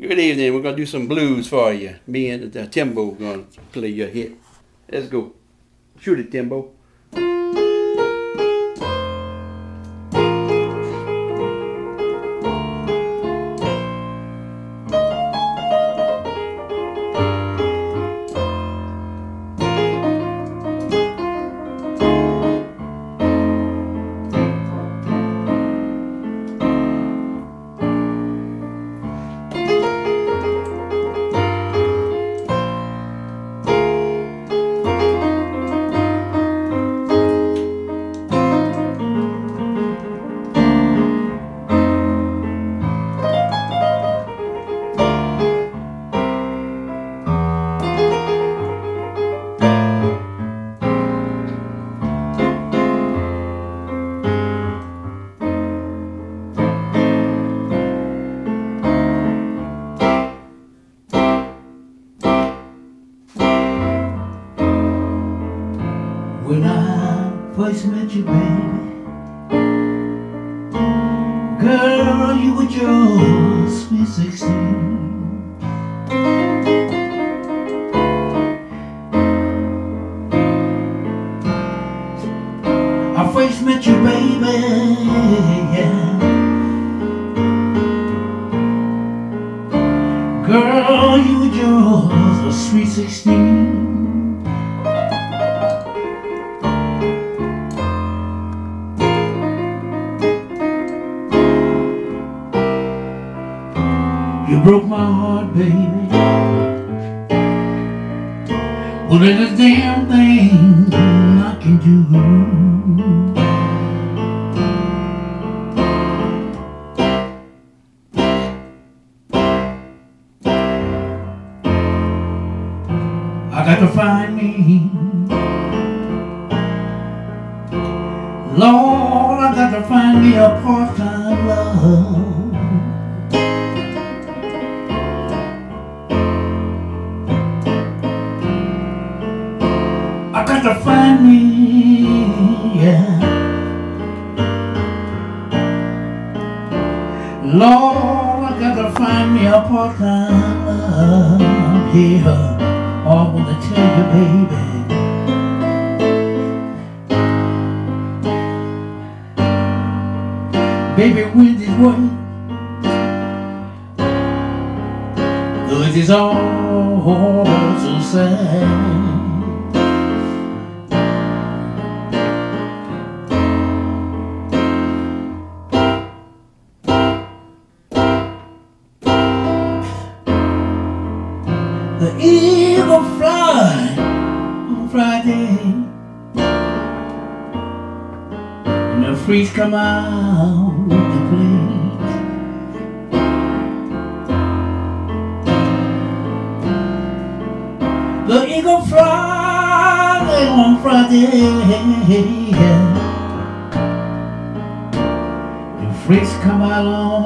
Good evening. We're gonna do some blues for you. Me and uh, Timbo gonna play your hit. Let's go. Shoot it, Timbo. When I first met you, baby. Girl, you were just sweet 16 I first met you, baby, yeah. Girl, you were just a sweet 16 You broke my heart, baby. Well, there's a damn thing I can do. I got to find me. Lord, I got to find me a part-time I got to find me, yeah. Lord, I got to find me a part-time love, yeah. Oh, I want to tell you, baby. Baby, when this work, Cause it's all so sad. The eagle fly on Friday. And the freaks come out to play The eagle fly on Friday The freaks come out